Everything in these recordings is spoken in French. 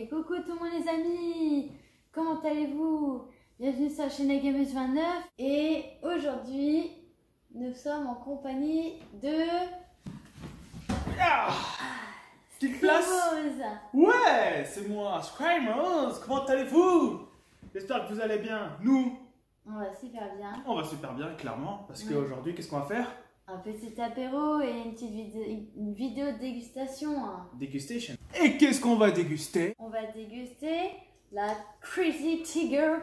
Et coucou tout le monde les amis Comment allez-vous? Bienvenue sur la chaîne Gameuse29 et aujourd'hui nous sommes en compagnie de... Ah Petite place? Ouais, c'est moi, Scrimers Comment allez-vous? J'espère que vous allez bien. Nous, On va super bien. on va super bien, clairement, parce Ouais. qu'aujourd'hui, qu'est-ce qu'on va faire? Un petit apéro et une petite une vidéo de dégustation. hein. Dégustation. Et qu'est-ce qu'on va déguster? On va déguster la Crazy Tiger.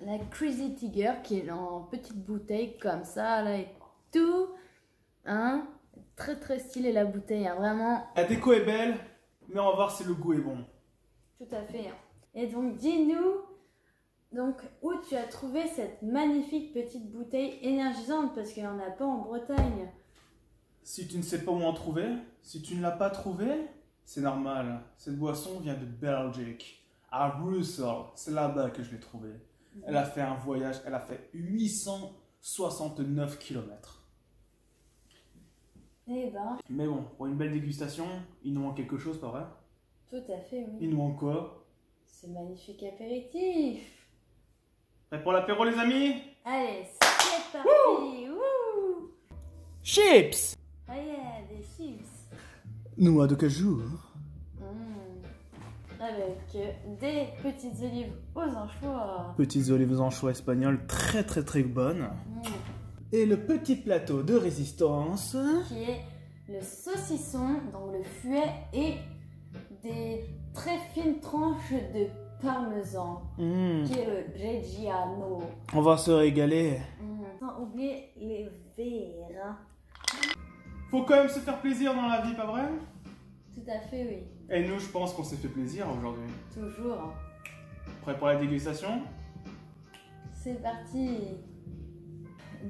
La Crazy Tiger qui est en petite bouteille comme ça là et tout. Hein Très très stylé la bouteille, hein, vraiment La déco est belle, mais on va voir si le goût est bon. Tout à fait. hein. Et donc, dis-nous, donc, où tu as trouvé cette magnifique petite bouteille énergisante parce qu'il n'y en a pas en Bretagne. Si tu ne sais pas où en trouver, si tu ne l'as pas trouvé, c'est normal. Cette boisson vient de Belgique, à Bruxelles. C'est là-bas que je l'ai trouvée. Elle a fait un voyage, elle a fait 869 km. Eh ben, Mais bon, pour une belle dégustation, il nous manque quelque chose, pas vrai? Tout à fait, oui. Il nous manque quoi? Ce magnifique apéritif. Prêt pour l'apéro, les amis? Allez, c'est parti. Wouh Chips Ah yeah, des chips. Noix de cajou. Avec euh, des petites olives aux anchois. Petites olives anchois espagnoles très très très bonnes. Mm. Et le petit plateau de résistance. qui est le saucisson, donc le fuet et des très fines tranches de parmesan, Mmh. qui est le Reggiano. On va se régaler. Mm, Sans oublier les verres. Faut quand même se faire plaisir dans la vie, pas vrai? Tout à fait, oui. Et nous, je pense qu'on s'est fait plaisir aujourd'hui. Toujours. Prêt pour la dégustation? C'est parti.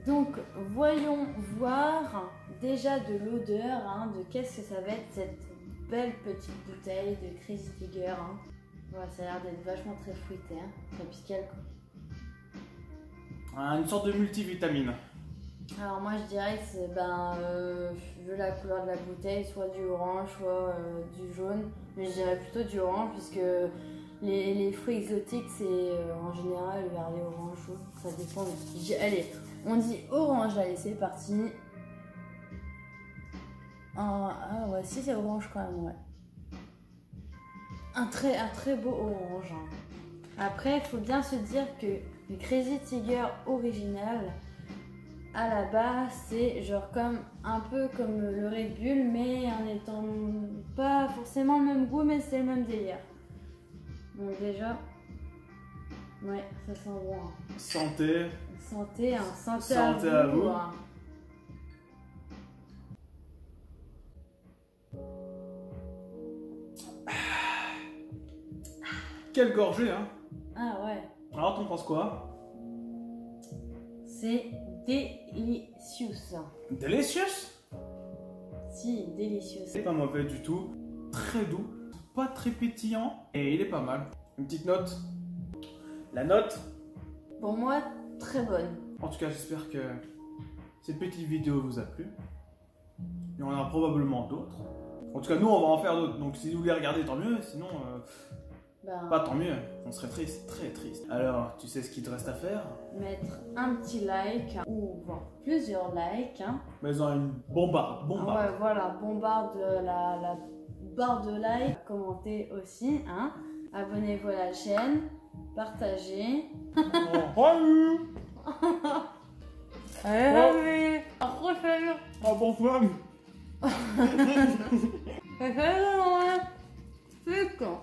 Donc, voyons voir déjà de l'odeur, hein, de qu'est-ce que ça va être cette belle petite bouteille de Crazy Tiger. hein. Ouais, ça a l'air d'être vachement très fruité, hein, très piquant. Ah, Une sorte de multivitamine. Alors moi je dirais que c'est ben euh, la couleur de la bouteille, soit du orange, soit euh, du jaune. Mais je dirais plutôt du orange puisque les, fruits exotiques c'est euh, en général vers les oranges. Ça dépend. Allez, on dit orange, allez c'est parti. Ah, ah ouais, c'est orange quand même, ouais. Un très, un très beau orange. hein. Après, il faut bien se dire que le Crazy Tiger original, à la base, c'est genre comme un peu comme le Red Bull, mais en étant pas forcément le même goût, mais c'est le même délire. Donc déjà, ouais, ça sent bon. hein. Santé. Santé, hein, santé, Santé à à vous. vous. hein. Quelle gorgée, hein Ah ouais, Alors, t'en penses quoi? C'est délicieux. Delicious Si, délicieux. C'est pas mauvais du tout. Très doux. Pas très pétillant. Et il est pas mal. Une petite note. La note? Pour moi, très bonne. En tout cas, j'espère que cette petite vidéo vous a plu. Il y en aura probablement d'autres. En tout cas, nous, on va en faire d'autres. Donc, si vous voulez regarder, tant mieux. Sinon, euh, Ben, pas tant mieux. On serait triste, très triste. Alors, tu sais ce qu'il te reste à faire? Mettre un petit like ou voire plusieurs likes. hein. Mais-en une bombarde, bombarde. Ouais, voilà, bombarde la, la barre de like, commentez aussi, hein. Abonnez-vous à la chaîne, partagez. Oh, Allez, allez, oh, bon femme. C'est quand